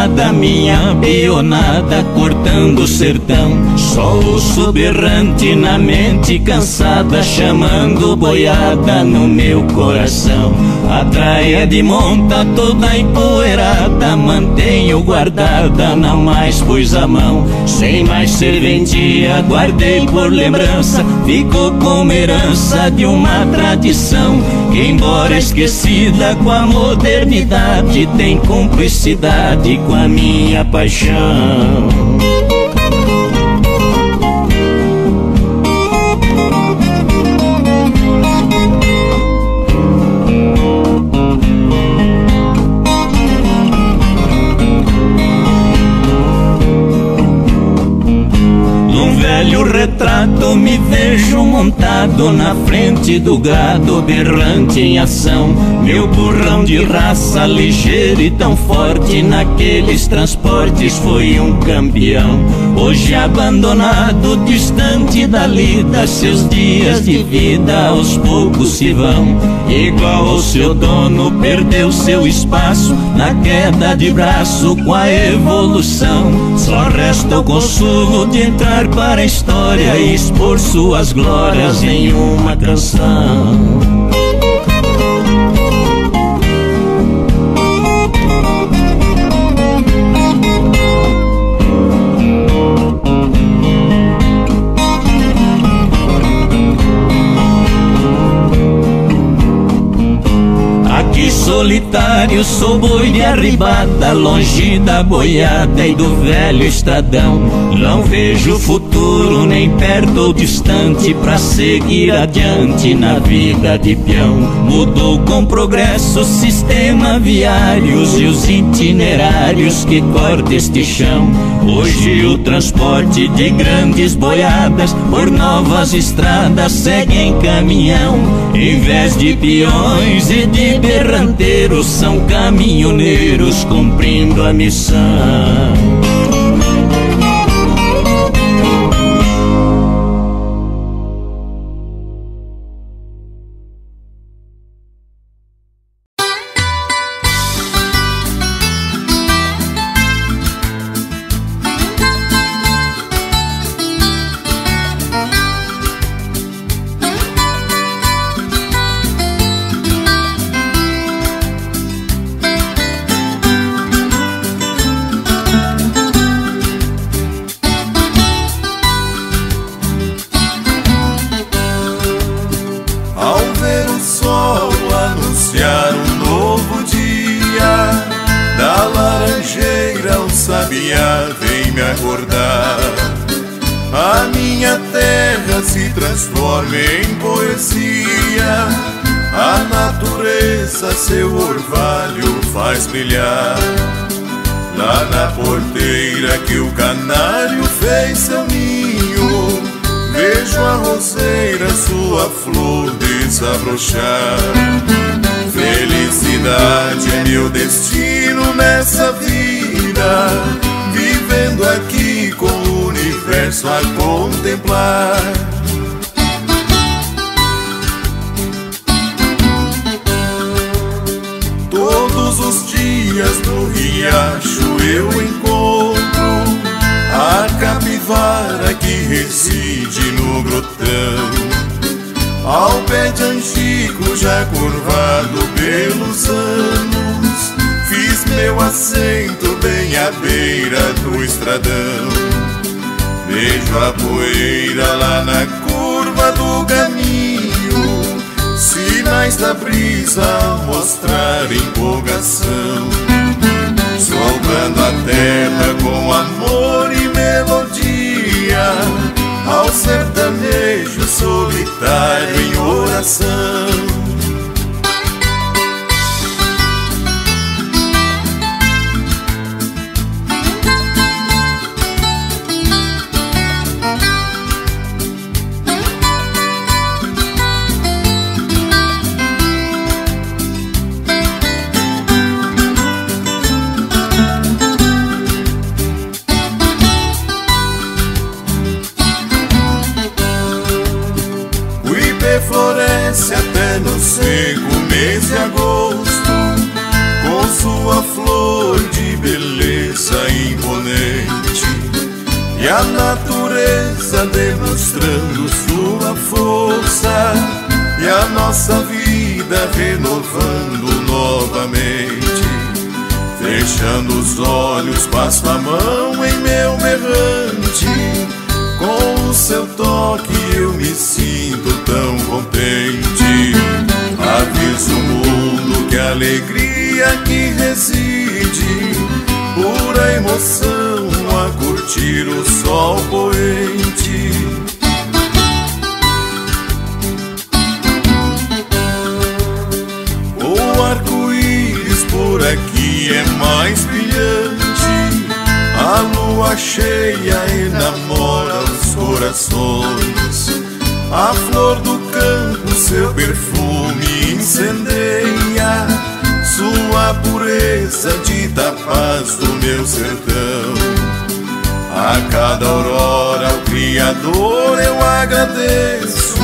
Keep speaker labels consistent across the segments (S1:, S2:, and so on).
S1: estrada minha pionada cortando o sertão. Só o soberrante na mente cansada chamando boiada no meu coração. A traia de monta toda empoeirada mantenho guardada, não mais pus a mão. Sem mais serventia guardei por lembrança, ficou como herança de uma tradição que embora esquecida com a modernidade tem cumplicidade com a minha paixão. Retrato me vejo montado na frente do gado berrante em ação. Meu burrão de raça ligeiro e tão forte naqueles transportes foi um campeão. Hoje abandonado, distante da lida, seus dias de vida aos poucos se vão. Igual ao seu dono, perdeu seu espaço na queda de braço com a evolução. Só resta o consolo de entrar para a história expor suas glórias em uma canção. Solitário, sou boi de arribada, longe da boiada e do velho estradão. Não vejo futuro nem perto ou distante pra seguir adiante na vida de peão. Mudou com progresso o sistema viários e os itinerários que corta este chão. Hoje o transporte de grandes boiadas por novas estradas segue em caminhão, em vez de peões e de berranteiros são caminhoneiros cumprindo a missão.
S2: coração. Pura emoção a curtir o sol poente. O arco-íris por aqui é mais brilhante, a lua cheia enamora os corações. A flor do campo seu perfume incendeia Sua pureza dita paz do meu sertão A cada aurora ao Criador eu agradeço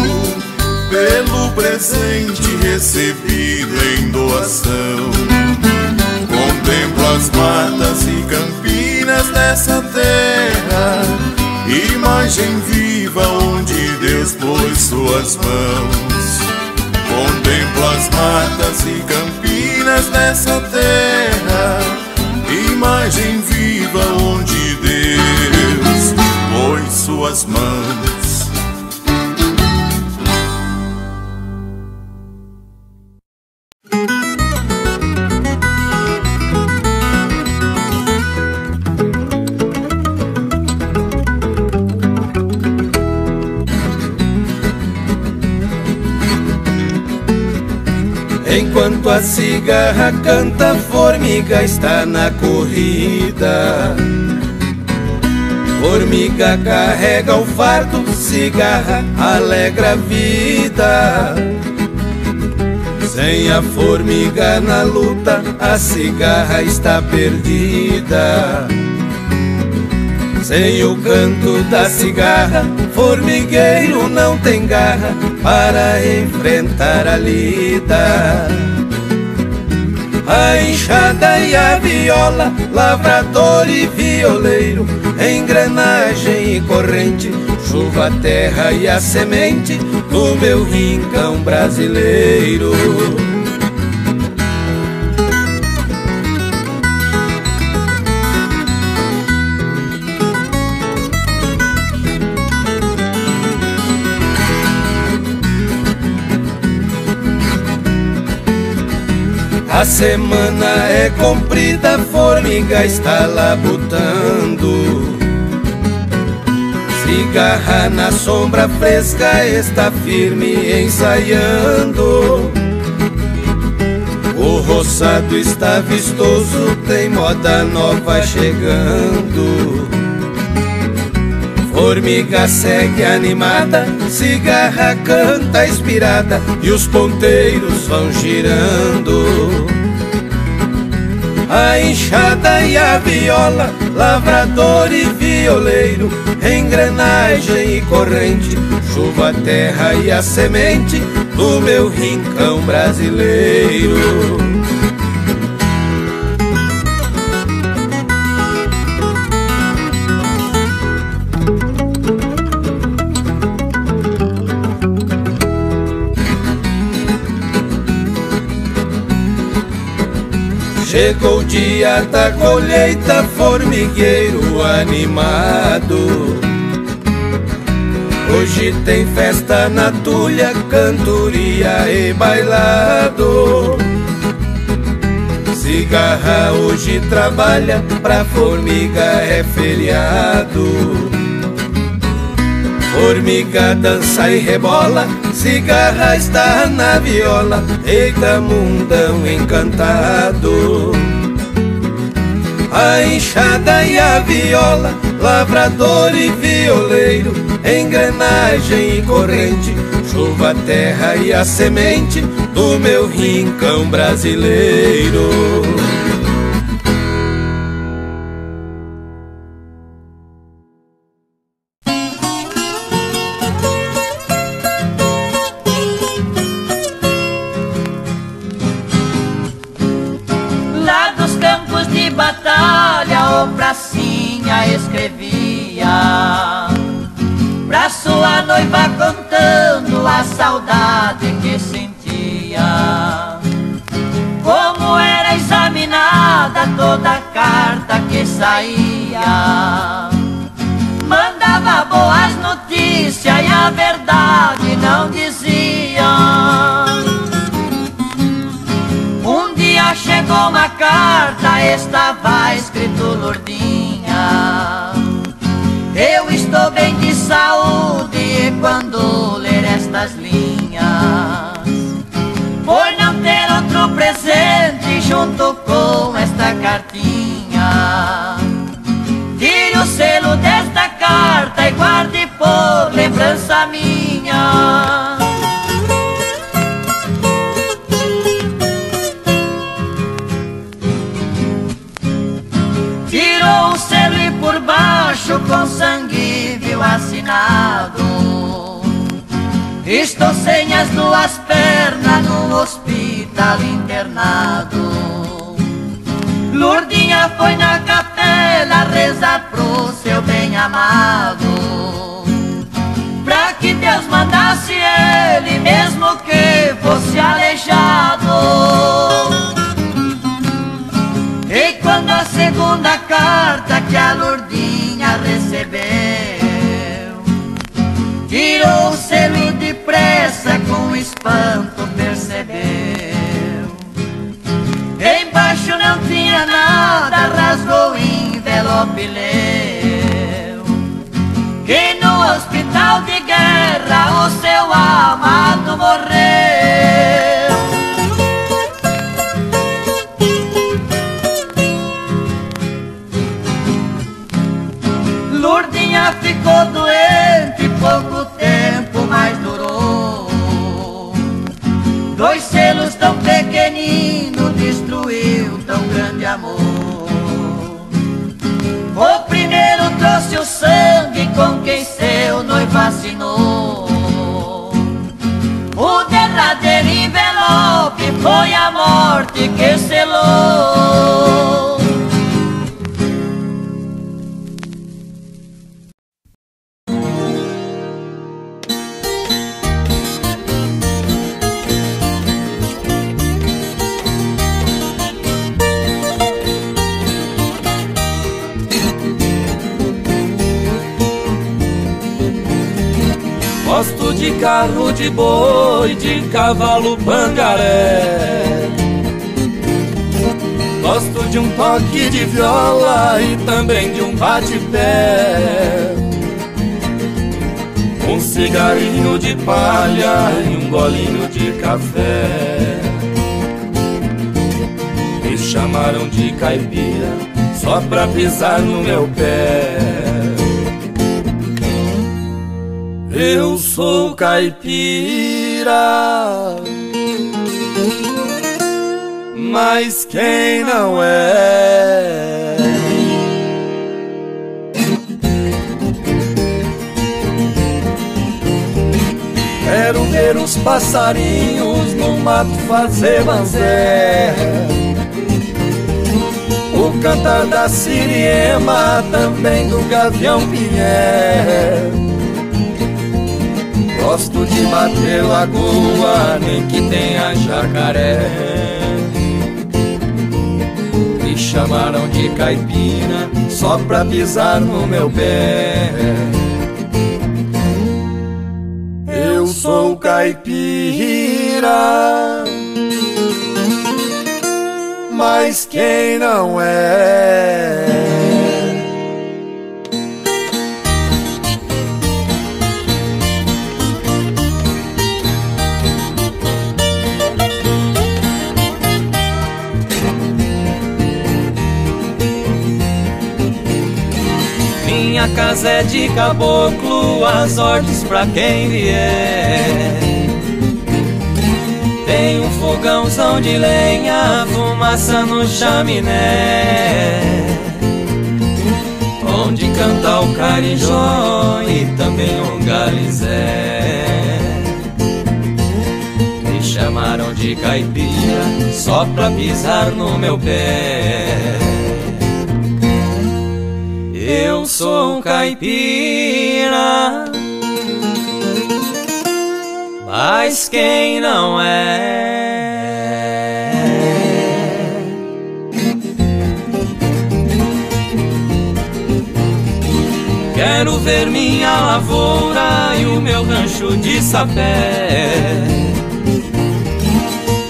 S2: Pelo presente recebido em doação Contemplo as matas e campinas dessa terra Imagem viva onde Deus pôs suas mãos. Contemplo as matas e campinas dessa terra, imagem viva onde Deus pôs suas mãos.
S3: A cigarra canta, a formiga está na corrida. Formiga carrega o fardo, cigarra alegra a vida. Sem a formiga na luta, a cigarra está perdida. Sem o canto da cigarra, formigueiro não tem garra para enfrentar a lida. A enxada e a viola, lavrador e violeiro, engrenagem e corrente, chuva, terra e a semente do meu rincão brasileiro. Semana é comprida, a formiga está labutando. Cigarra na sombra fresca está firme ensaiando. O roçado está vistoso, tem moda nova chegando. Formiga segue animada, cigarra canta inspirada e os ponteiros vão girando. A enxada e a viola, lavrador e violeiro, engrenagem e corrente, chuva, terra e a semente do meu rincão brasileiro. Chegou o dia da colheita, formigueiro animado. Hoje tem festa na tulha, cantoria e bailado. Cigarra hoje trabalha, pra formiga é feriado. Formiga dança e rebola, cigarra está na viola, eita mundão encantado. A enxada e a viola, lavrador e violeiro, engrenagem e corrente, chuva, terra e a semente do meu rincão brasileiro.
S4: Sangue viu assinado. Estou sem as duas pernas no hospital internado. Lourdinha foi na capela rezar pro seu bem amado. Pra que Deus mandasse ele, mesmo que fosse aleijado. E quando a segunda carta que a Lourdinha recebeu Tirou o selo depressa com espanto percebeu. Embaixo não tinha nada, rasgou o envelope leu. Que no hospital de guerra o seu amado morreu trouxe o sangue com quem seu noivo assinou. O derradeiro envelope foi a morte que selou.
S5: De carro de boi, de cavalo pangaré. Gosto de um toque de viola e também de um bate-pé. Um cigarrinho de palha e um golinho de café. Me chamaram de caipira só pra pisar no meu pé. Eu sou caipira, mas quem não é? Quero ver os passarinhos no mato fazer manzé. O cantar da siriema, também do gavião pinhé. Gosto de bater lagoa, nem que tenha jacaré. Me chamaram de caipira só pra pisar no meu pé. Eu sou caipira, mas quem não é? Casa é de caboclo, as ordens pra quem vier. Tem um fogãozão de lenha, fumaça no chaminé. Onde canta o carijó e também um galizé. Me chamaram de caipira só pra pisar no meu pé. Sou caipira, mas quem não é? Quero ver minha lavoura e o meu rancho de sapé.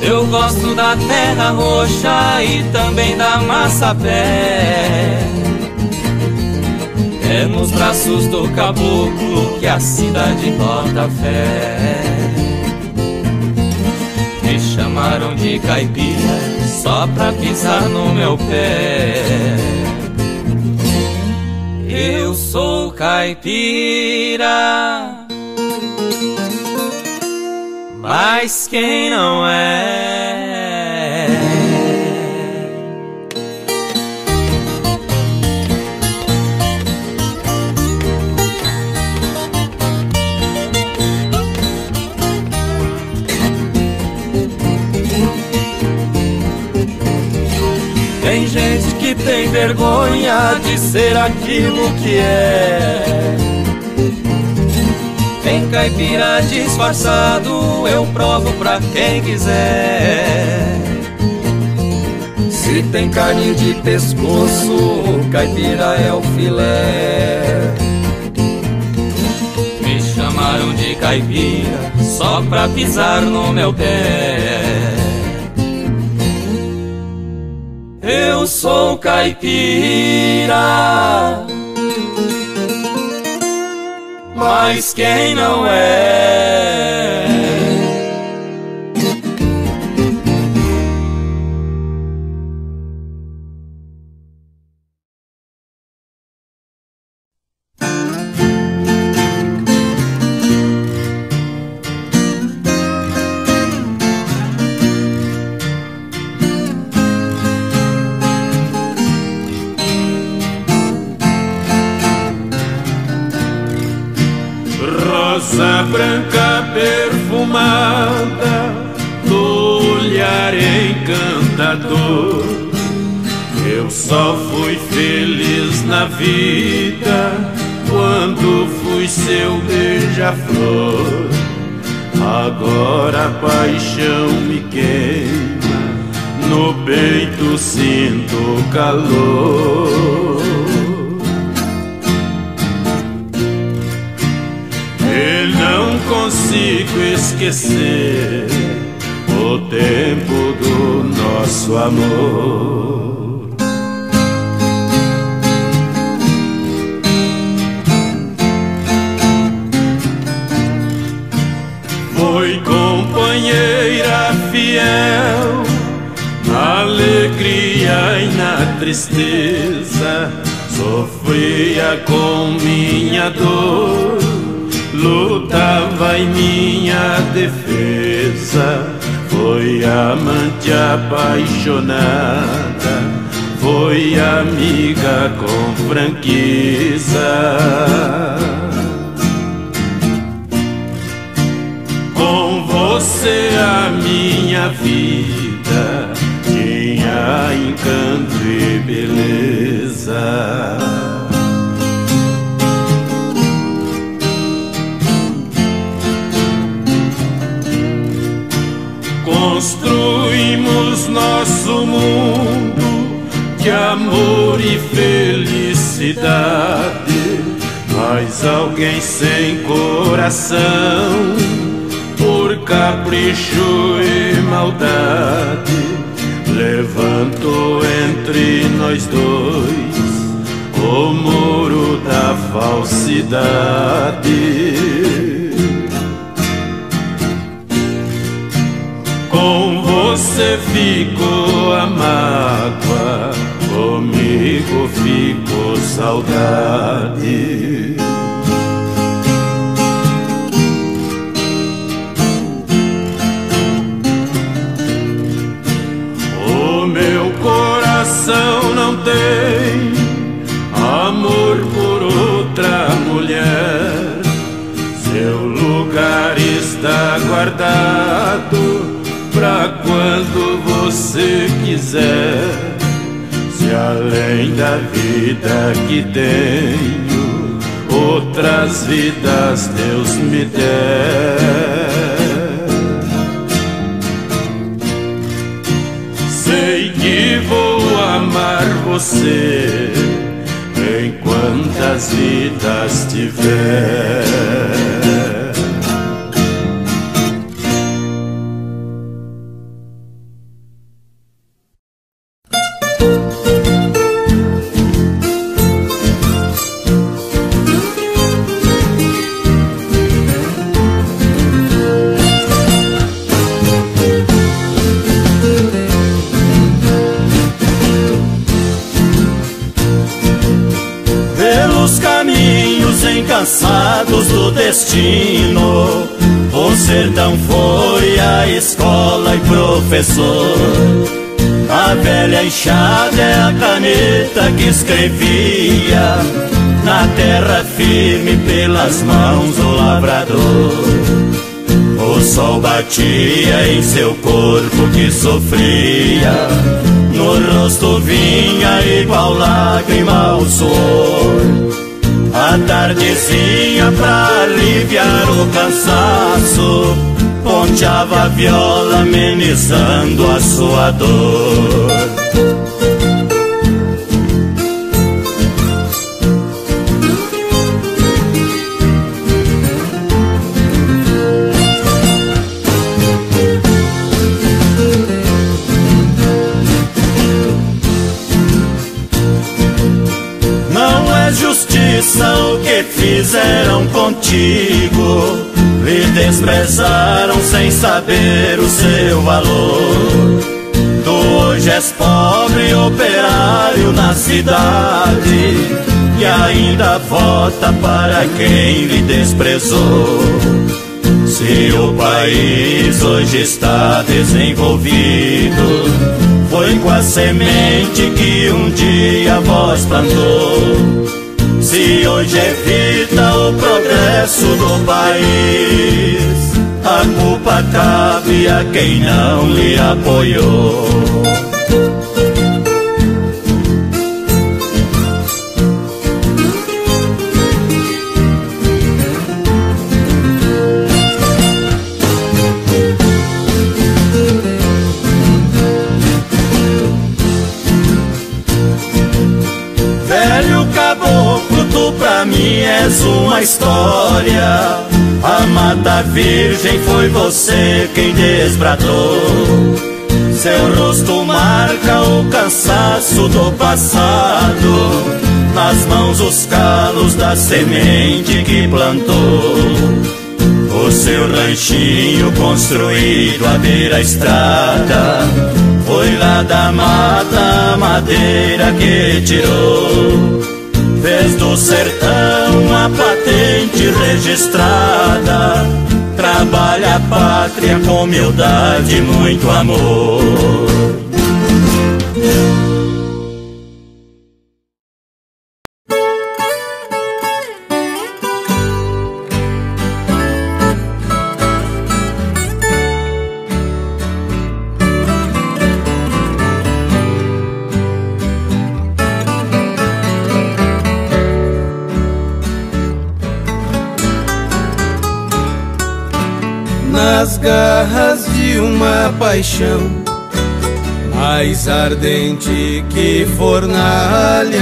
S5: Eu gosto da terra roxa e também da massa pé. É nos braços do caboclo que a cidade bota fé. Me chamaram de caipira só pra pisar no meu pé. Eu sou caipira, mas quem não é? Tem vergonha de ser aquilo que é. Tem caipira disfarçado, eu provo pra quem quiser. Se tem carne de pescoço, caipira é o filé. Me chamaram de caipira só pra pisar no meu pé. Sou caipira, mas quem não é?
S6: Agora a paixão me queima, no peito sinto calor. E não consigo esquecer o tempo do nosso amor. Tristeza, sofria com minha dor lutava em minha defesa. Foi amante apaixonada, foi amiga com franqueza. Com você a minha vida encanto e beleza. Construímos nosso mundo de amor e felicidade. Mas alguém sem coração, por capricho e maldade, levantou entre nós dois o muro da falsidade. Com você ficou a mágoa, comigo ficou saudade. coração não tem amor por outra mulher. Seu lugar está guardado para quando você quiser. Se além da vida que tenho, outras vidas Deus me der.
S2: Sei que vou amar você enquanto as vidas tiver.
S1: Professor. A velha enxada é a caneta que escrevia na terra firme pelas mãos do lavrador. O sol batia em seu corpo que sofria, no rosto vinha igual lágrima o suor. A tardezinha pra aliviar o cansaço Ponteava a viola amenizando a sua dor. Fizeram contigo Lhe desprezaram sem saber o seu valor. Tu hoje és pobre operário na cidade E ainda vota para quem lhe desprezou. Se o país hoje está desenvolvido Foi com a semente que um dia vós plantou se hoje evita o progresso do país, a culpa cabe a quem não lhe apoiou. Virgem foi você quem desbratou. Seu rosto marca o cansaço do passado. Nas mãos os calos da semente que plantou. O seu ranchinho construído à beira estrada Foi lá da mata a madeira que tirou Fez do sertão a patente registrada Trabalha a pátria com humildade e muito amor
S3: paixão mais ardente que fornalha.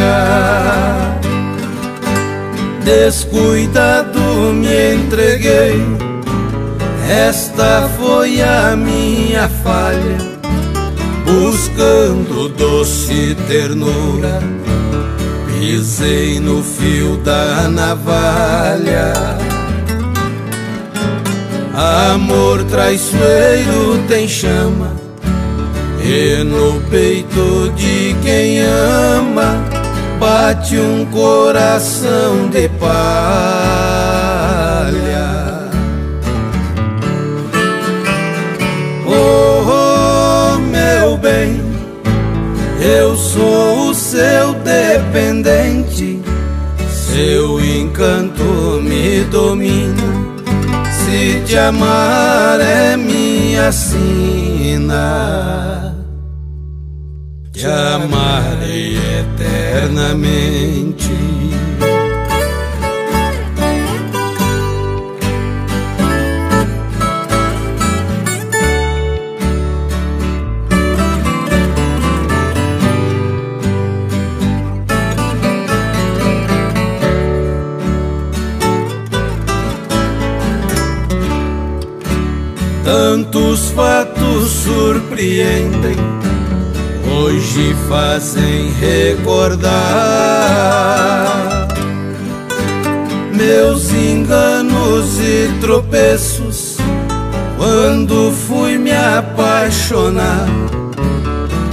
S3: Descuidado me entreguei, esta foi a minha falha. Buscando doce ternura, pisei no fio da navalha. Amor traiçoeiro tem chama E no peito de quem ama Bate um coração de palha. Oh, oh meu bem Eu sou o seu dependente Seu encanto me domina se te amar é minha sina, te amarei eternamente. Nos surpreendem, hoje fazem recordar meus enganos e tropeços quando fui me apaixonar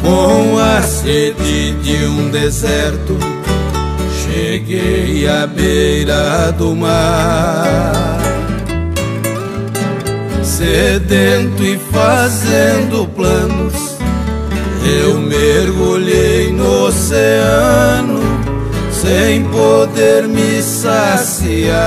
S3: com a sede de um deserto. Cheguei à beira do mar, sedento e fazendo planos. Eu mergulhei no oceano sem poder me saciar.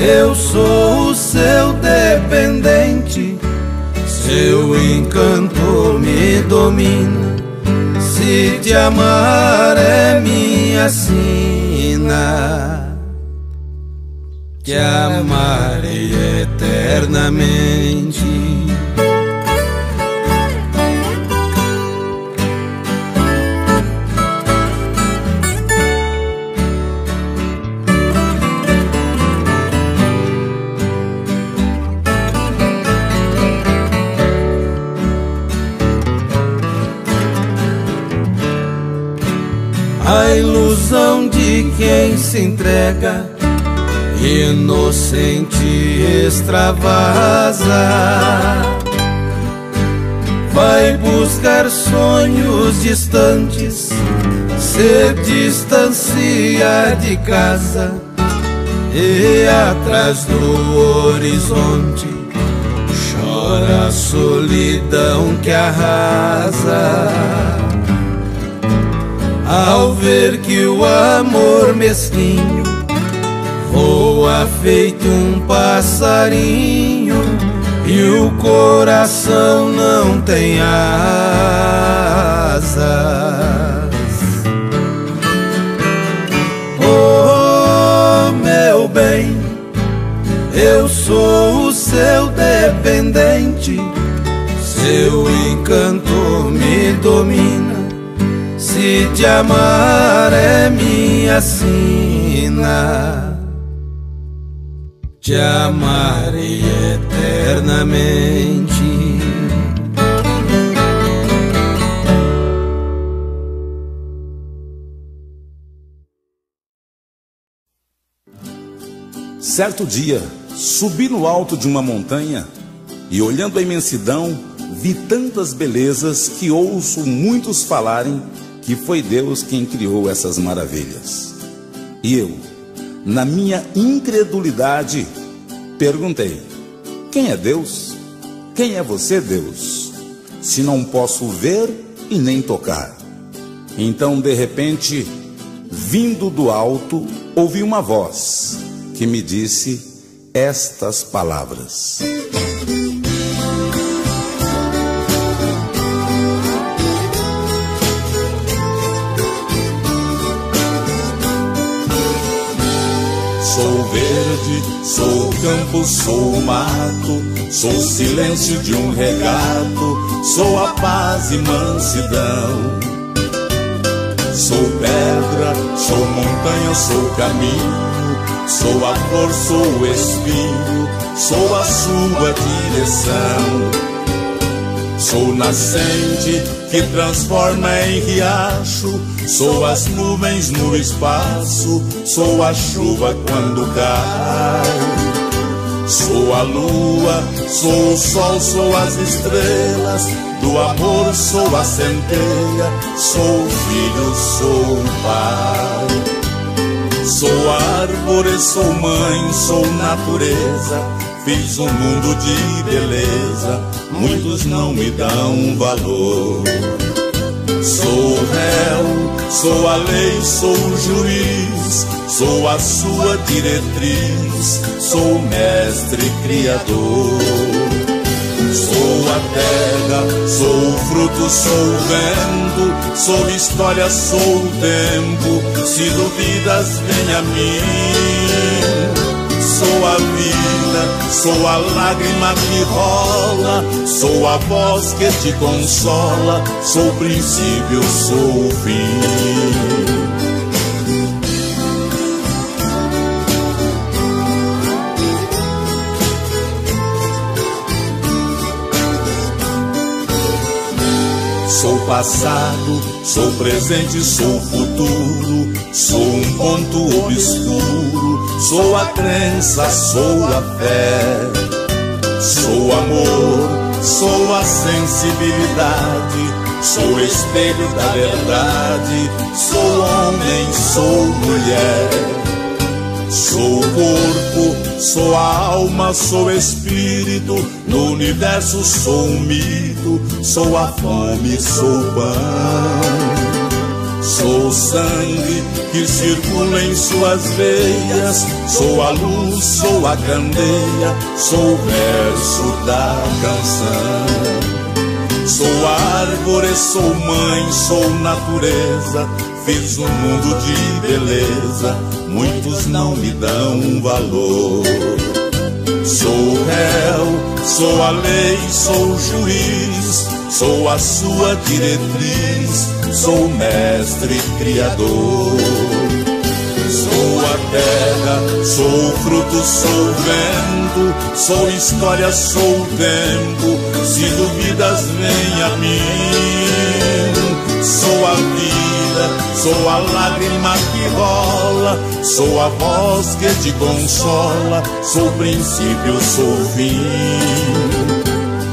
S3: Eu sou o seu dependente, seu encanto me domina. Se te amar é minha sina, te amarei eternamente. Se entrega, inocente extravasa. Vai buscar sonhos distantes, se distancia de casa e atrás do horizonte chora a solidão que arrasa ao ver que o amor mesquinho voa feito um passarinho e o coração não tem asas. Oh, meu bem, eu sou o seu dependente, seu encanto me domina se te amar é minha sina, te amarei eternamente.
S7: Certo dia, subi no alto de uma montanha e, olhando a imensidão, vi tantas belezas que ouço muitos falarem que foi Deus quem criou essas maravilhas. E eu, na minha incredulidade, perguntei: quem é Deus? Quem é você, Deus? Se não posso ver e nem tocar. Então, de repente, vindo do alto, ouvi uma voz que me disse estas palavras.
S2: Verde, sou campo, sou mato, sou silêncio de um regato, sou a paz e mansidão. Sou pedra, sou montanha, sou caminho, sou a flor, sou o espinho, sou a sua direção. Sou nascente que transforma em riacho, sou as nuvens no espaço, sou a chuva quando cai. Sou a lua, sou o sol, sou as estrelas, do amor sou a centelha, sou filho, sou pai. Sou árvore, sou mãe, sou natureza, fiz um mundo de beleza, muitos não me dão valor. Sou réu, sou a lei, sou o juiz, sou a sua diretriz, sou mestre criador. Sou a terra, sou o fruto, sou o vento, sou história, sou o tempo. Se duvidas, vem a mim. Sou a vida, sou a lágrima que rola, sou a voz que te consola, sou o princípio, sou o fim. Passado, sou presente, sou futuro, sou um ponto obscuro, sou a crença, sou a fé, sou amor, sou a sensibilidade, sou espelho da verdade, sou homem, sou mulher. Sou o corpo, sou a alma, sou espírito, no universo sou um mito, sou a fome, sou o pão. Sou o sangue que circula em suas veias, sou a luz, sou a candeia, sou o verso da canção. Sou árvore, sou mãe, sou natureza, fiz um mundo de beleza, muitos não me dão valor. Sou réu, sou a lei, sou juiz, sou a sua diretriz, sou mestre criador. Sou a terra, sou o fruto, sou o vento, sou história, sou o tempo. Se duvidas, vem a mim. Sou a vida sou a lágrima que rola, sou a voz que te consola, sou princípio, sou fim.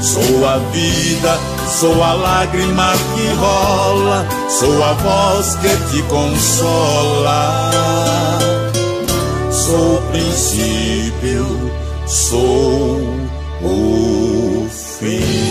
S2: Sou a vida, sou a lágrima que rola, sou a voz que te consola. Sou o princípio, sou o fim.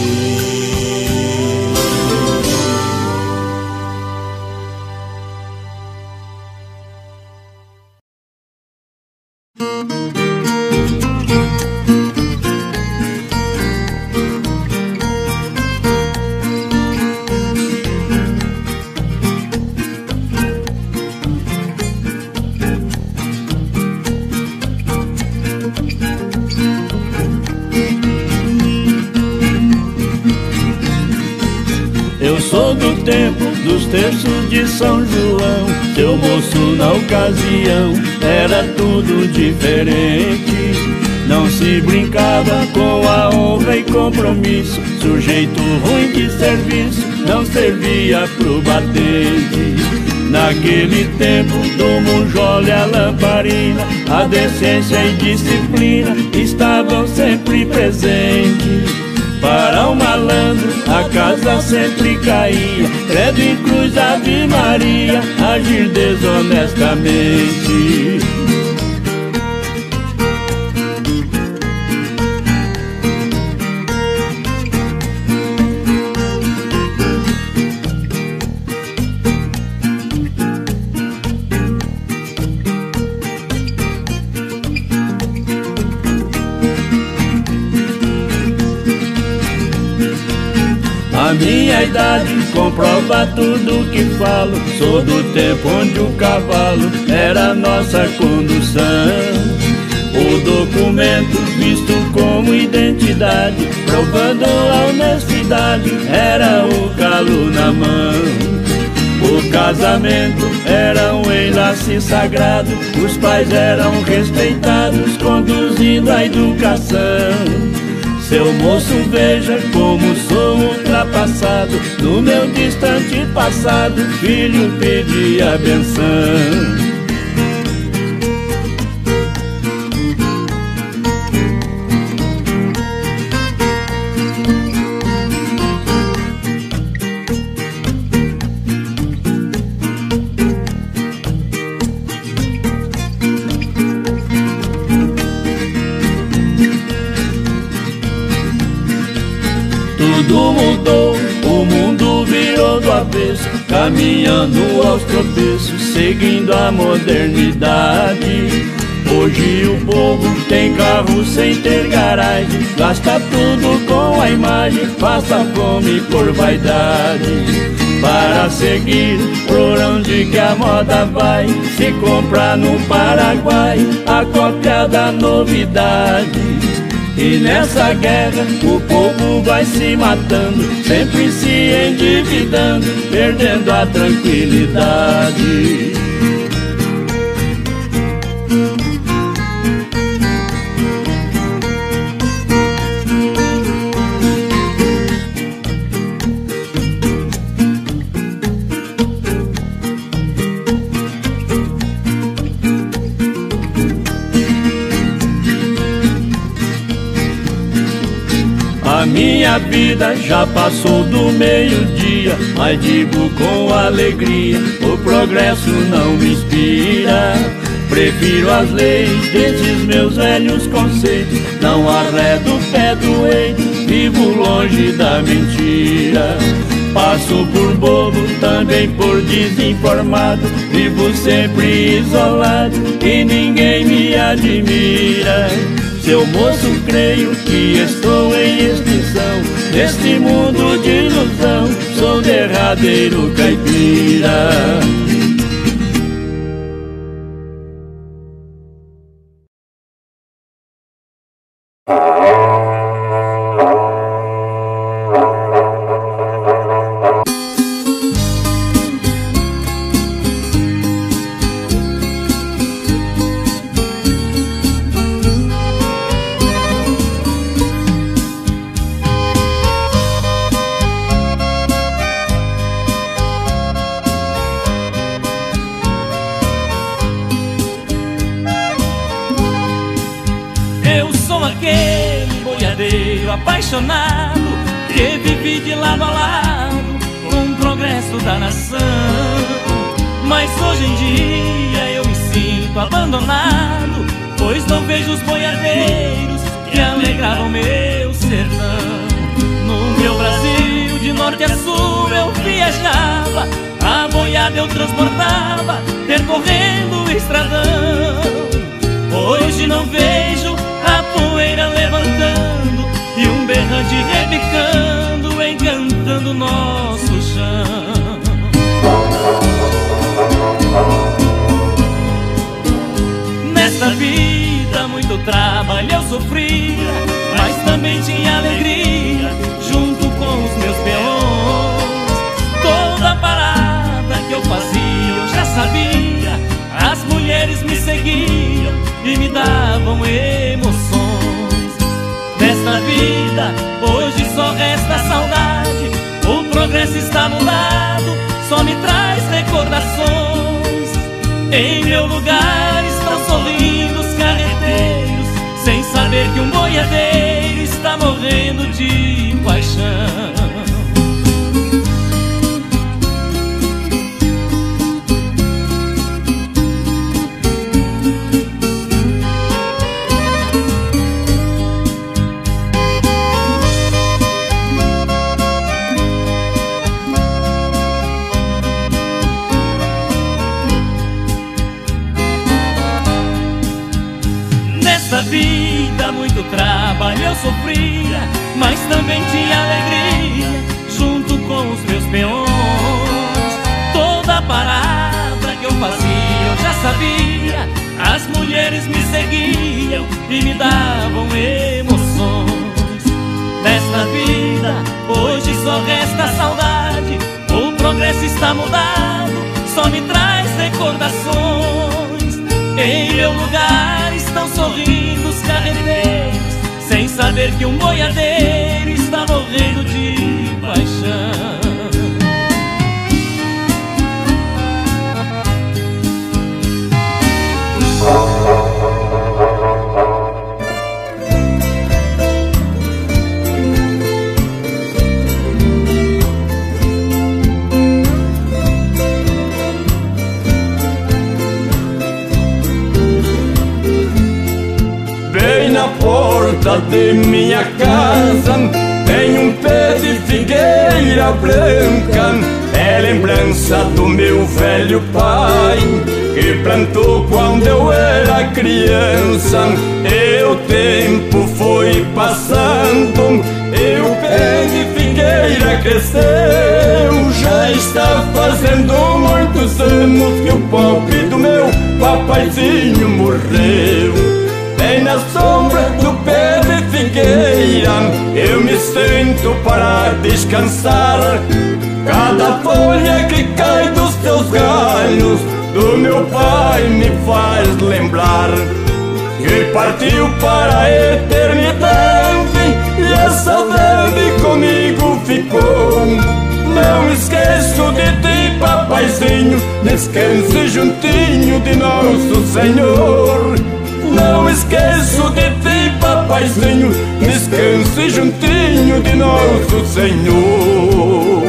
S8: São João, seu moço na ocasião era tudo diferente. Não se brincava com a honra e compromisso, sujeito ruim de serviço não servia pro batente. Naquele tempo do Munjole a lamparina, a decência e disciplina estavam sempre presentes. Para o malandro a casa sempre caía. Credo em cruz, Ave Maria Agir desonestamente comprova tudo que falo. Sou do tempo onde o cavalo era nossa condução. O documento visto como identidade, provando a honestidade, era o calo na mão. O casamento era um enlace sagrado, os pais eram respeitados, conduzindo a educação. Seu moço, veja como sou ultrapassado. No meu distante passado, filho pedi a benção caminhando aos tropeços, seguindo a modernidade. Hoje o povo tem carro sem ter garagem, gasta tudo com a imagem, passa fome por vaidade. Para seguir por onde que a moda vai, se compra no Paraguai a cópia da novidade. E nessa guerra o povo vai se matando, sempre se endividando, perdendo a tranquilidade.
S9: Vida já passou do meio-dia, mas digo com alegria: o progresso não me inspira. Prefiro as leis desses meus velhos conceitos. Não arredo o pé do eito, vivo longe da mentira. Passo por bobo, também por desinformado. Vivo sempre isolado e ninguém me admira. Seu moço, creio que estou em extinção. Neste mundo de ilusão, sou derradeiro caipira. e me davam emoções. Nesta vida, hoje só resta saudade. O progresso está mudado, só me traz recordações. Em meu lugar estão sorrindo os carreiros, sem saber que um boiadeiro de minha casa tem um pé de figueira branca. É lembrança do meu velho pai que plantou quando eu era criança. E o tempo foi passando e o pé de figueira cresceu. Já está fazendo muitos anos que o pobre do meu
S5: papaizinho
S9: morreu. Bem na sombra do eu me sinto para descansar. Cada folha que cai dos teus galhos Do meu pai me faz lembrar Que partiu para a eternidade E a saudade comigo ficou. Não esqueço de ti, papaizinho
S5: Descanse juntinho de Nosso Senhor. Não esqueço de ti papaizinho, descanse juntinho de nosso Senhor.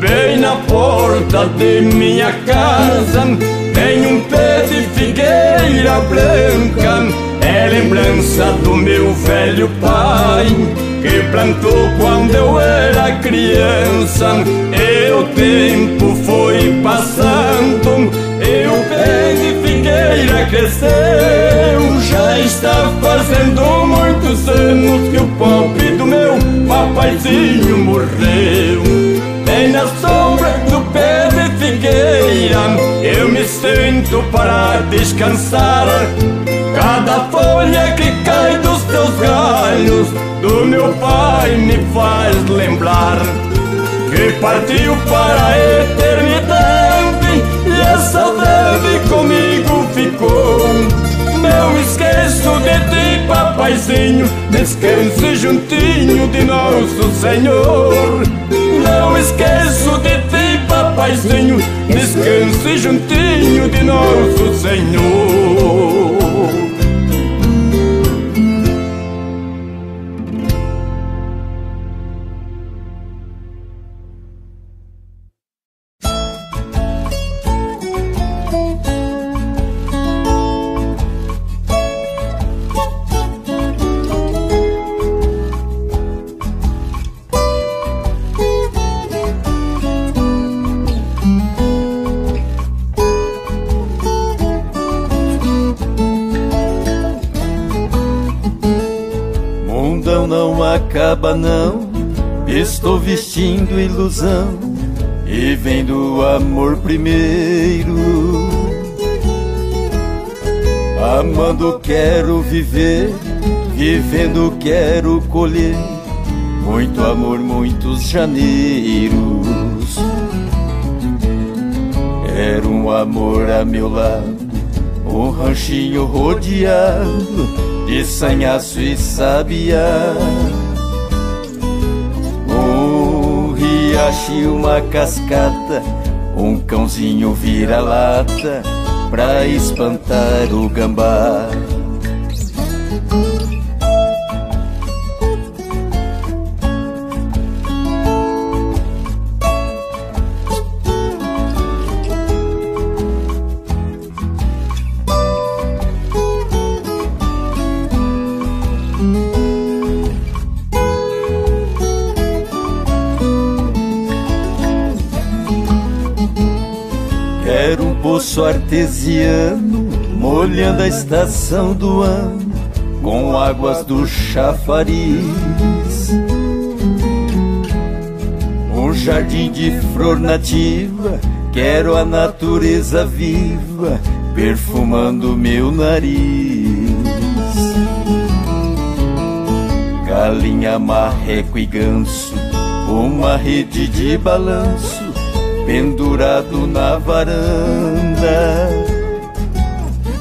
S5: Bem na porta de minha casa tem um pé de figueira branca é lembrança do meu velho pai Que plantou quando eu era criança. E o tempo foi passando E o pé de figueira cresceu Já está fazendo muitos anos Que o pobre do meu papaizinho morreu. Bem na sombra do pé de figueira Eu me sento para descansar Cada folha que cai dos teus galhos Do meu pai me faz lembrar Que partiu para a eternidade E a saudade comigo ficou. Não esqueço de ti, papaizinho Descanse juntinho de nosso Senhor. Não esqueço de ti, papaizinho Descanse juntinho de nosso Senhor
S10: vestindo ilusão E vendo amor primeiro. Amando quero viver Vivendo quero colher Muito amor, muitos janeiros. Era um amor a meu lado Um ranchinho rodeado De sanhaço e sabiá riacho uma cascata, um cãozinho vira-lata pra espantar o gambá. Artesiano, molhando a estação do ano, com águas do chafariz. Um jardim de flor nativa, quero a natureza viva, perfumando meu nariz. Galinha, marreco e ganso, uma rede de balanço pendurado na varanda.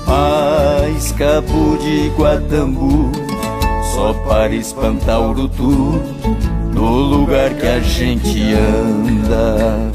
S10: Mais cabo de Guatambu, só para espantar o urutu, no lugar que a gente anda.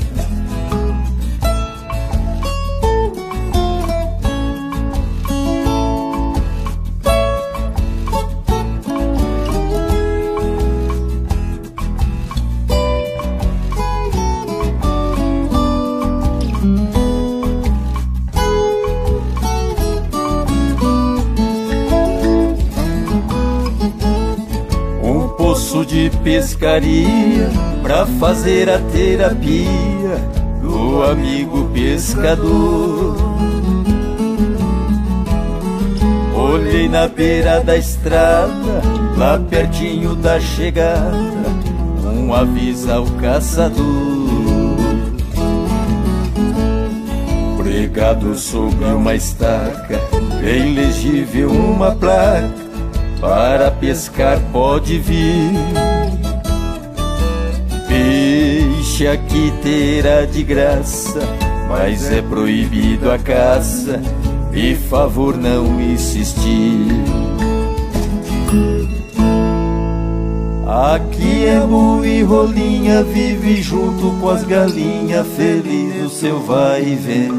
S10: Pescaria pra fazer a terapia do amigo pescador. Olhei na beira da estrada, lá pertinho da chegada, um aviso ao caçador. Pregado sobre uma estaca, bem legível uma placa para pescar pode vir. Aqui terá de graça, mas é proibido a caça, e favor não insistir. Aqui é boi e rolinha, vive junto com as galinhas, feliz o seu vai e vem.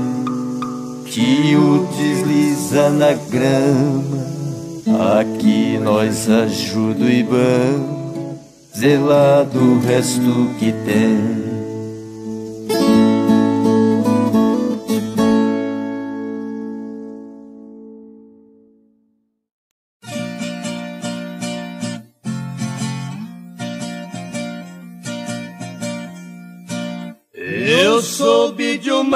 S10: Tio desliza na grama, aqui nós ajuda e vamos, zelado o resto que tem.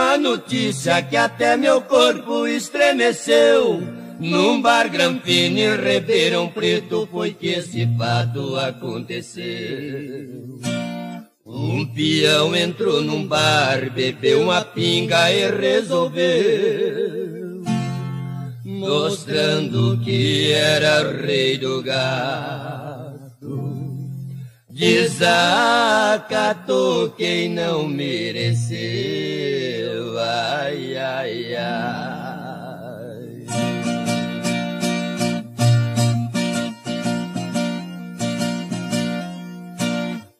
S11: Uma notícia que até meu corpo estremeceu. Num bar Granfino em Ribeirão Preto foi que esse fato aconteceu. Um peão entrou num bar, bebeu uma pinga e resolveu, mostrando que era rei do gato. Desacatou quem não mereceu, ai, ai, ai.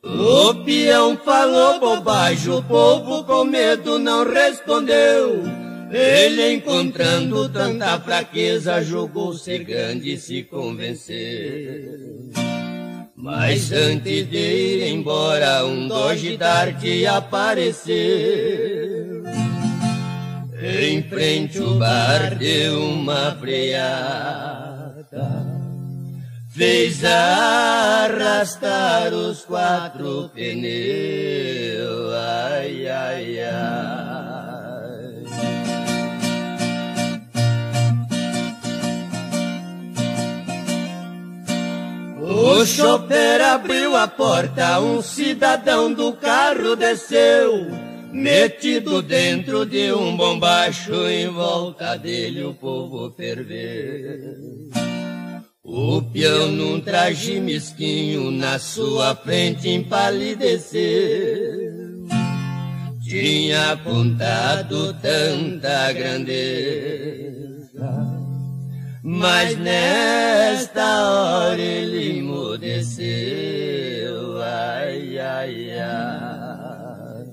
S11: O peão falou bobagem, o povo com medo não respondeu. Ele encontrando tanta fraqueza, julgou ser grande e se convenceu. Mas antes de ir embora, um Doge Dart apareceu. Em frente o bar deu uma freada, fez arrastar os quatro pneus. Ai, ai, ai. O chofer abriu a porta, um cidadão do carro desceu, metido dentro de um bombacho, em volta dele o povo ferveu. O peão num traje mesquinho, na sua frente empalideceu. Tinha apontado tanta grandeza mas nesta hora ele emudeceu, ai, ai, ai.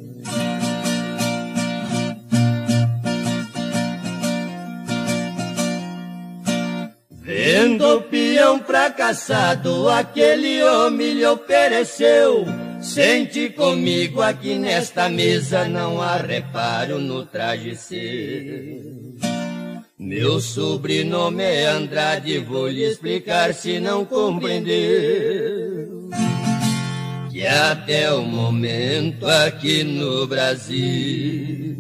S11: Vendo o peão fracassado, aquele homem lhe ofereceu. Sente comigo aqui nesta mesa, não há reparo no traje seu. Meu sobrenome é Andrade, vou lhe explicar se não compreendeu. Que até o momento aqui no Brasil,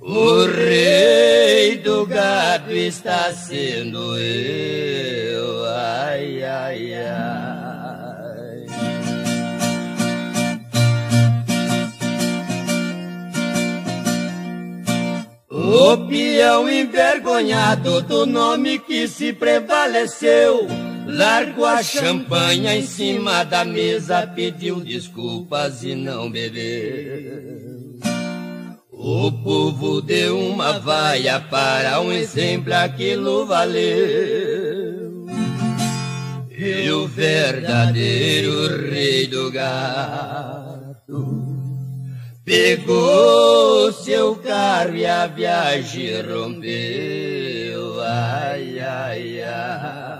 S11: o rei do gado está sendo eu. Ai, ai, ai. O peão envergonhado do nome que se prevaleceu, largou a champanha em cima da mesa, pediu desculpas e não bebeu. O povo deu uma vaia para um exemplo, aquilo valeu. E o verdadeiro rei do gato Pegou seu carro e a viagem rompeu. Ai, ai, ai.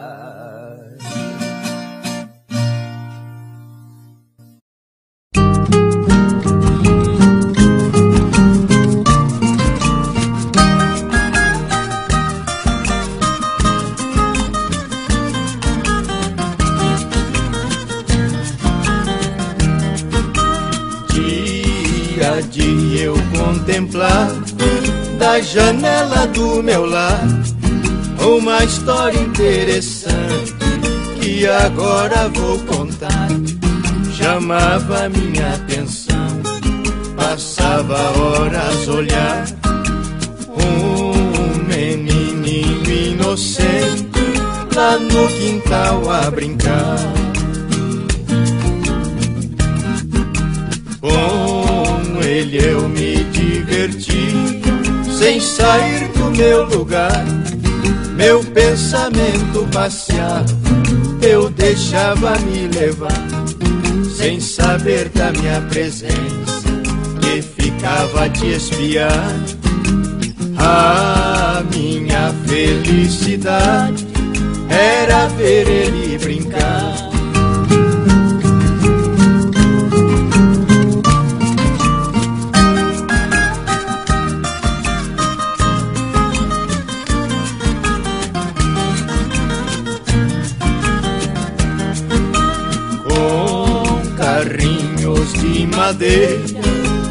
S11: De eu contemplar da janela do meu lar uma história interessante que agora vou contar. Chamava minha atenção, passava horas olhar um menininho inocente lá no quintal a brincar. Ele eu me diverti, sem sair do meu lugar. Meu pensamento passeava
S12: eu deixava me levar, sem saber da minha presença, que ficava te espiar. A minha felicidade era ver ele brincar.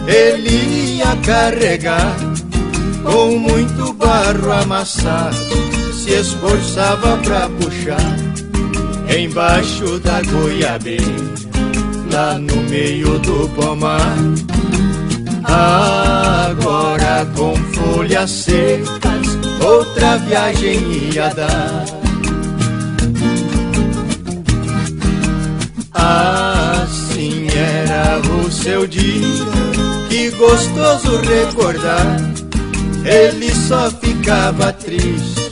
S12: Ele ia carregar com muito barro amassado se esforçava pra puxar embaixo da goiabeira lá no meio do pomar. Agora com folhas secas outra viagem ia dar. assim era o seu dia, que gostoso recordar. Ele só ficava triste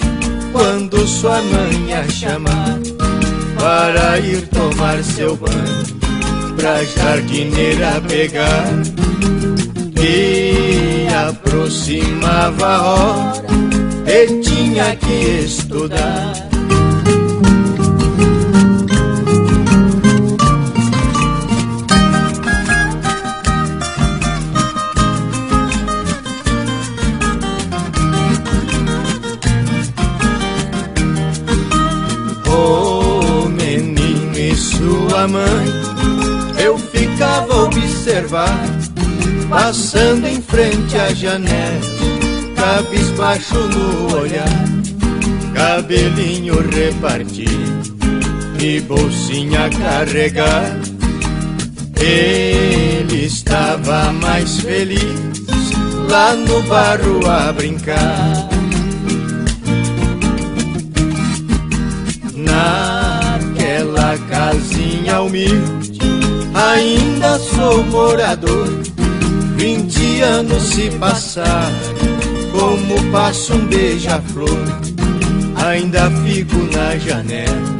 S12: quando sua mãe a chamar para ir tomar seu banho, pra jardineira pegar. E aproximava a hora e tinha que estudar. Mãe, eu ficava a observar, passando em frente à janela, cabisbaixo no olhar, cabelinho repartido e bolsinha carregar. Ele estava mais feliz lá no barro a brincar. Casinha humilde, ainda sou morador. Vinte anos se passaram, como passa um beija-flor. Ainda fico na janela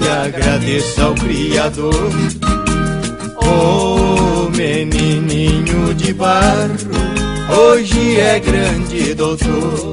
S12: e agradeço ao Criador. Oh, menininho de barro, hoje é grande doutor.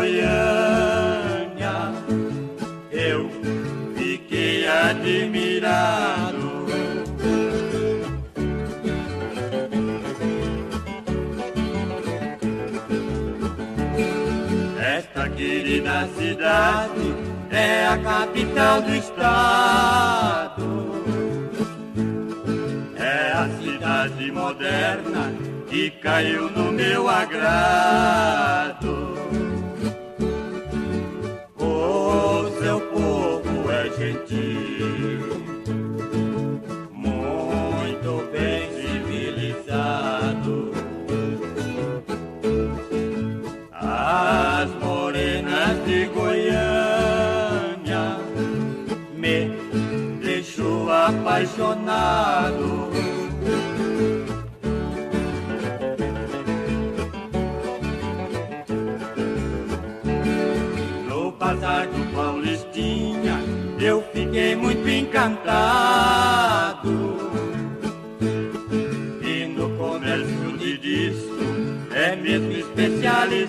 S13: Goiânia eu fiquei admirado. querida cidade é a capital do estado. É a cidade moderna que caiu no meu agrado. Apaixonado. No bazar do Paulistinha eu fiquei muito encantado. E no comércio de disco é mesmo especializado.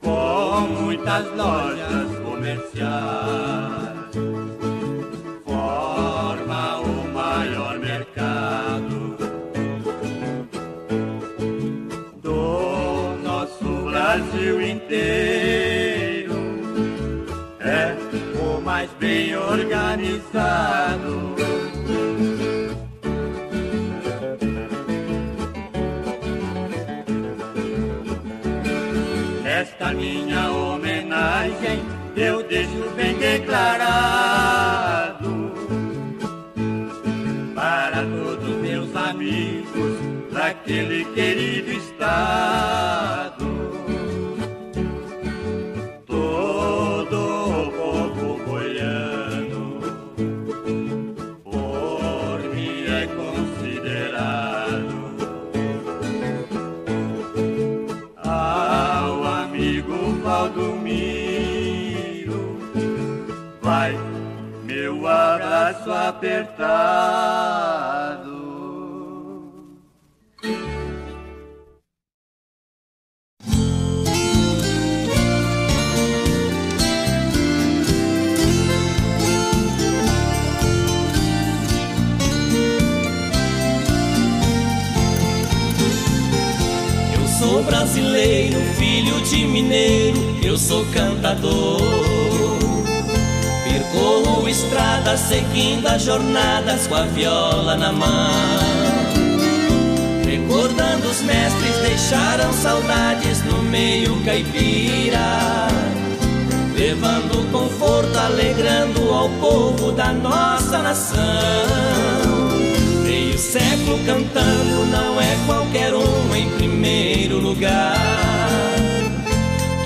S13: Com muitas lojas comerciar. Forma o maior mercado do nosso Brasil inteiro. É o mais bem organizado. Declarado para todos meus amigos daquele querido estado. Apertado.
S9: Eu sou brasileiro, filho de mineiro, eu sou cantador. Percorro estradas seguindo as jornadas com a viola na mão. Recordando os mestres deixaram saudades no meio caipira. Levando conforto, alegrando ao povo da nossa nação. Meio século cantando, não é qualquer um em primeiro lugar.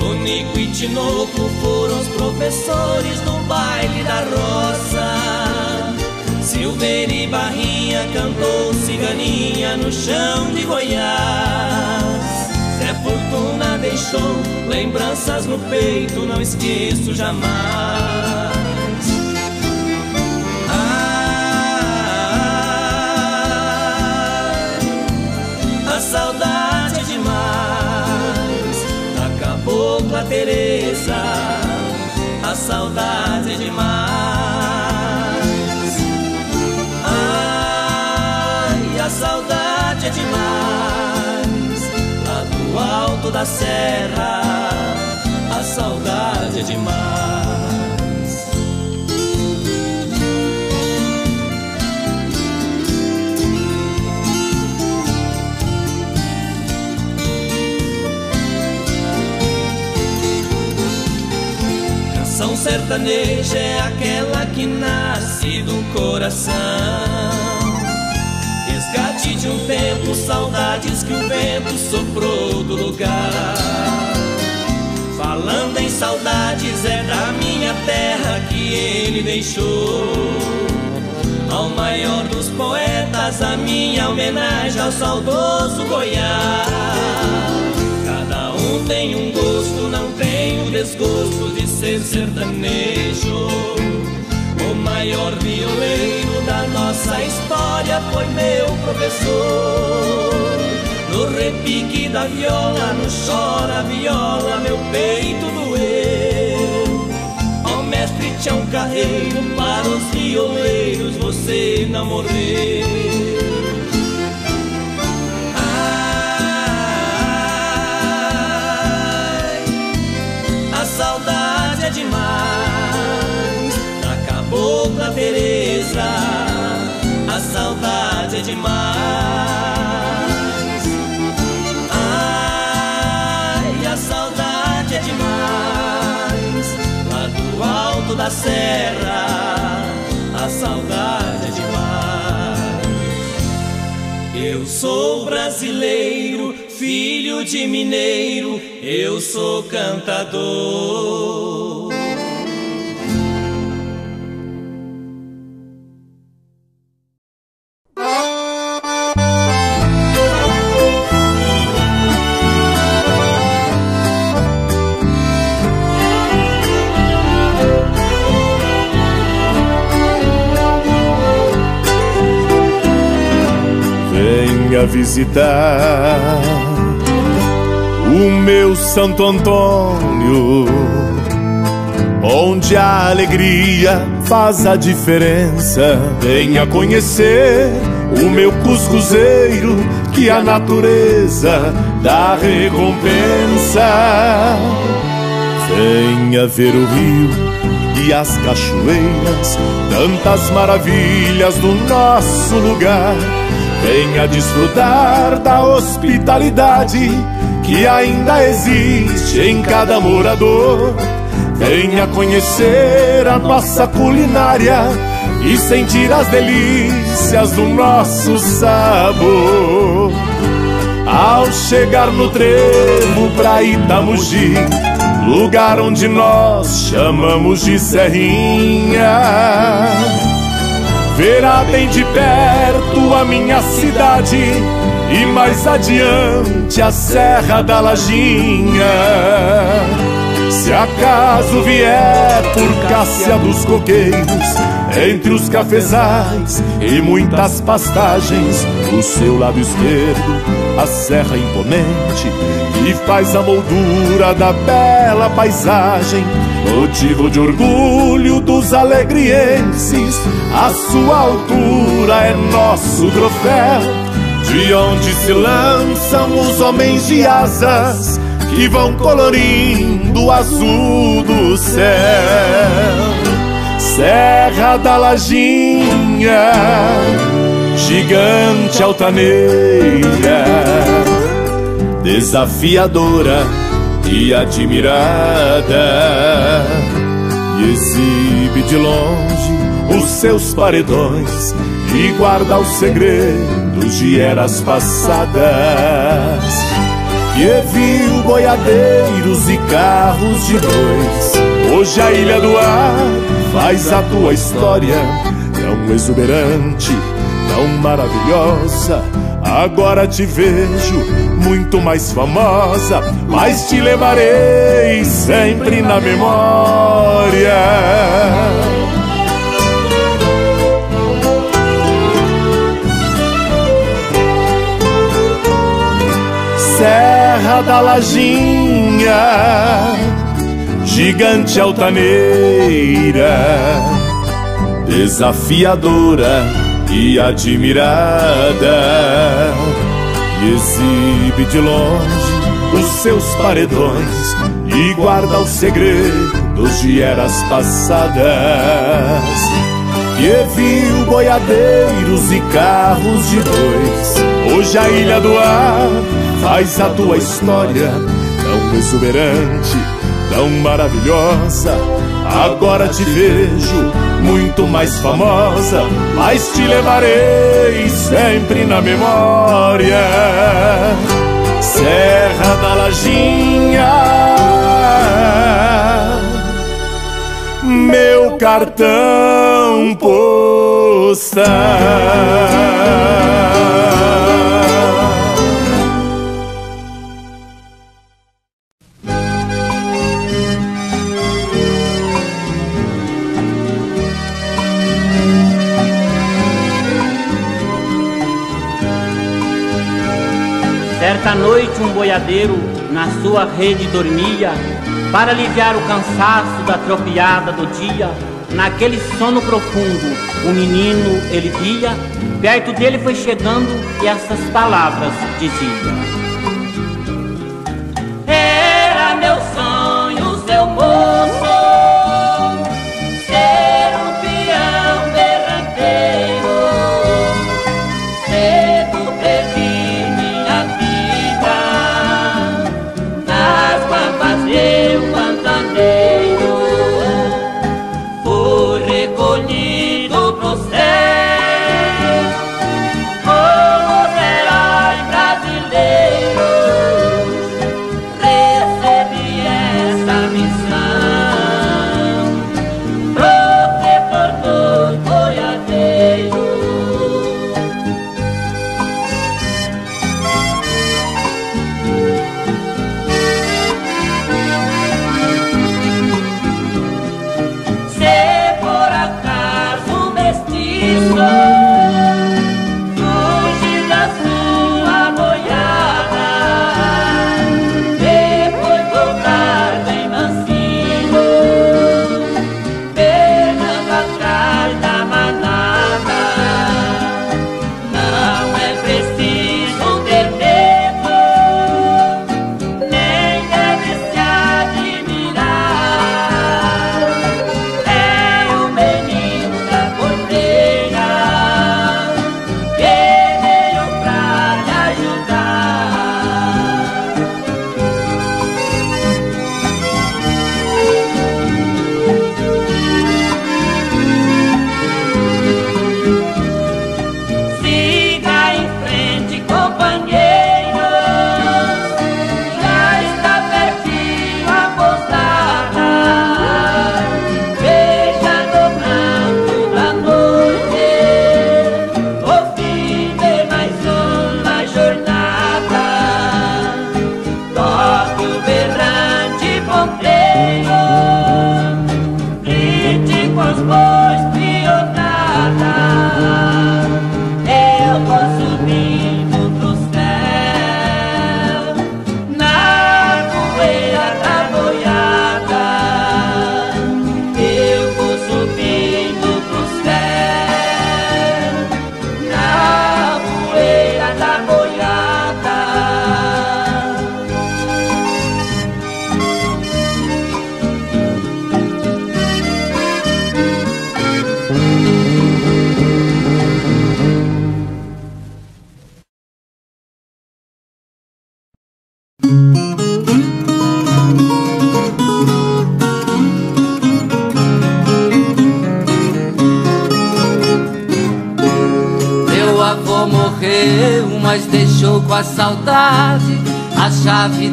S9: Tonico e Tinoco foram os professores do baile da roça. Silveira e Barrinha cantou ciganinha no chão de Goiás. Zé Fortuna deixou lembranças no peito, não esqueço jamais. Teresa a saudade é demais. Ai, a saudade é demais. Lá do alto da serra, a saudade é demais. Sertaneja é aquela que nasce do coração. Resgate de um tempo, saudades que o vento soprou do lugar. Falando em saudades, é da minha terra que ele deixou. Ao maior dos poetas, a minha homenagem ao saudoso Goiás. Um tem um gosto, não tem o desgosto de ser sertanejo. O maior violeiro da nossa história foi meu professor. No repique da viola, no chora viola, meu peito doeu. Ó mestre Tião Carreiro, para os violeiros você não morreu. Cabocla Teresa. A saudade é demais. Ai, a saudade é demais lá do alto da serra. A saudade é demais. Eu sou brasileiro, filho de mineiro, eu sou cantador.
S14: Visitar o meu Santo Antônio, onde a alegria faz a diferença. Venha conhecer o meu cuscuzeiro, que a natureza dá recompensa. Venha ver o rio e as cachoeiras, tantas maravilhas do nosso lugar. Venha desfrutar da hospitalidade que ainda existe em cada morador. Venha conhecer a nossa culinária e sentir as delícias do nosso sabor. Ao chegar no trevo pra Itamugi, lugar onde nós chamamos de Serrinha, verá bem de perto a minha cidade e mais adiante a Serra da Lajinha. Se acaso vier por Cássia dos Coqueiros, entre os cafezais e muitas pastagens, do seu lado esquerdo, a serra imponente que faz a moldura da bela paisagem. Motivo de orgulho dos alegrienses, a sua altura é nosso troféu. De onde se lançam os homens de asas que vão colorindo o azul do céu. Serra da Lajinha, gigante altaneira, desafiadora e admirada, e exibe de longe os seus paredões e guarda os segredos de eras passadas que viu boiadeiros e carros de dois. Hoje a Ilha do Ar faz a tua história, tão exuberante, tão maravilhosa. Agora te vejo muito mais famosa, mas te levarei sempre na memória. Serra da Lajinha, gigante altaneira, desafiadora e admirada, e exibe de longe os seus paredões e guarda os segredos de eras passadas. E viu boiadeiros e carros de dois. Hoje a Ilha do Ar faz a tua história tão exuberante, tão maravilhosa. Agora te vejo muito mais famosa, mas te levarei sempre na memória. Serra da Lajinha, meu cartão postal.
S15: Certa noite um boiadeiro na sua rede dormia, para aliviar o cansaço da tropiada do dia. Naquele sono profundo, o menino ele via, perto dele foi chegando e essas palavras dizia: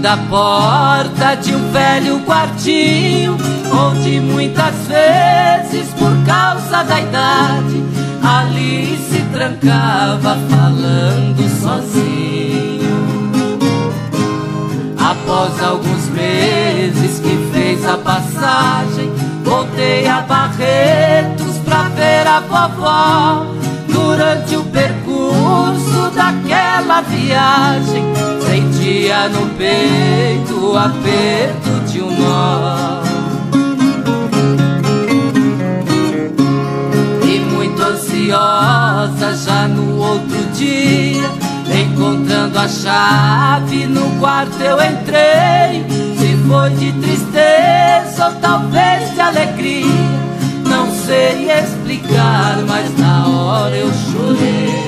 S16: da porta de um velho quartinho, onde muitas vezes, por causa da idade, ali se trancava falando sozinho. Após alguns meses que fez a passagem, voltei a Barretos pra ver a vovó. Durante o percurso daquela viagem, sentia no peito o aperto de um nó. E muito ansiosa já no outro dia, encontrando a chave no quarto eu entrei. Se foi de tristeza ou talvez de alegria não sei explicar, mas na hora eu chorei.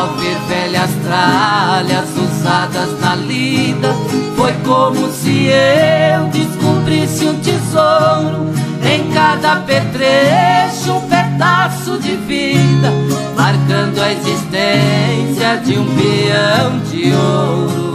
S16: Ao ver velhas tralhas usadas na lida, foi como se eu descobrisse um tesouro. Em cada petrecho, um pedaço de vida, marcando a existência de um peão de ouro.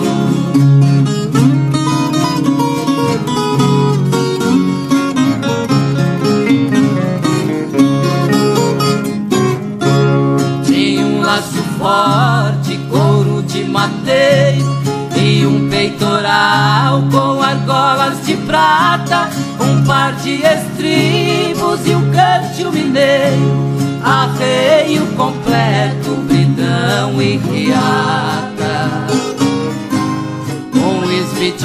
S16: Forte, couro de madeiro e um peitoral com argolas de prata, um par de estribos e um cantil mineiro, arreio completo, bridão e riata. Um Smith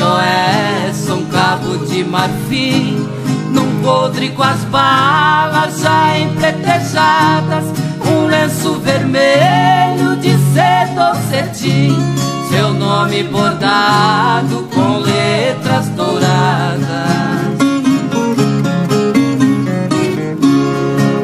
S16: um cabo de marfim, num podre com as balas já empretejadas um lenço vermelho de seda ou cetim, seu nome bordado com letras douradas.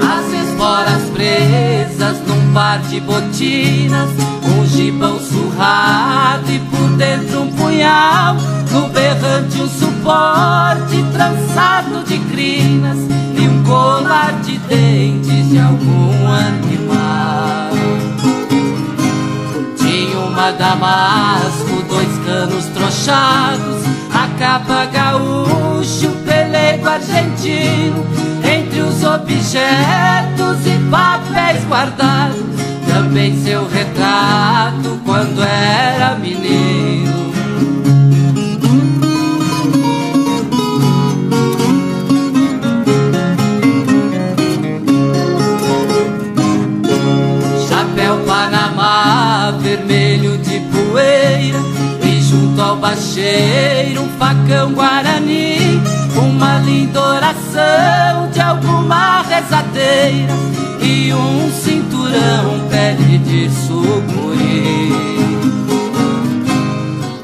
S16: As esporas presas num par de botinas, um gibão surrado e por dentro um punhal, no berrante um suporte trançado de crinas e um colar de dentes de algum animal. Tinha uma damasco, dois canos trochados, a capa gaúcho, pelego argentino, entre os objetos e papéis guardados, também seu retrato quando era menino. Junto ao bacheiro um facão guarani Uma linda oração de alguma rezadeira E um cinturão pele de sucuri.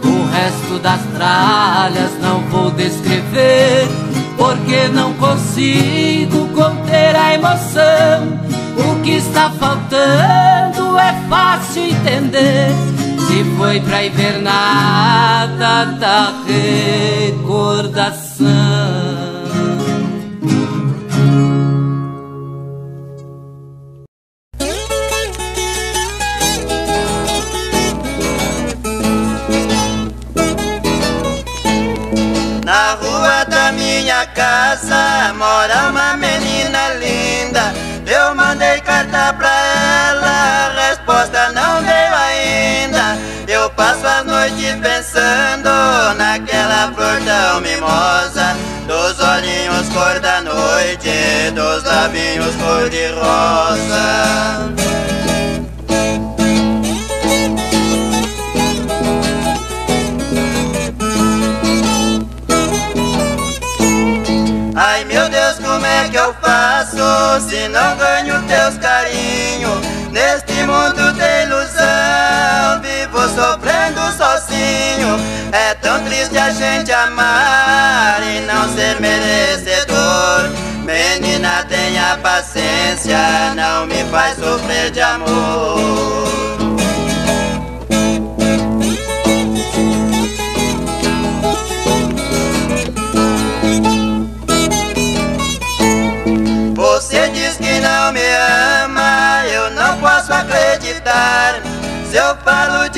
S16: O resto das tralhas não vou descrever Porque não consigo conter a emoção. O que está faltando é fácil entender Se foi pra invernada da recordação
S17: Na rua da minha casa mora uma menina linda. Eu mandei carta pra noites pensando naquela flor tão mimosa. Dos olhinhos cor da noite, dos lábios cor de rosa. Ai meu Deus, como é que eu faço se não ganho teus carinhos? Neste mundo de ilusão, vivo sofrendo sozinho. É tão triste a gente amar e não ser merecedor. Menina, tenha paciência, não me faz sofrer de amor. Você diz que não me ama, eu não posso acreditar. Se eu falo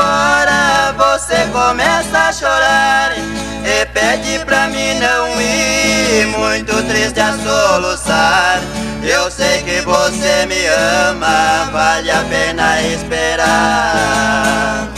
S17: embora, você começa a chorar e pede pra mim não ir, muito triste a soluçar. Eu sei que você me ama, vale a pena esperar.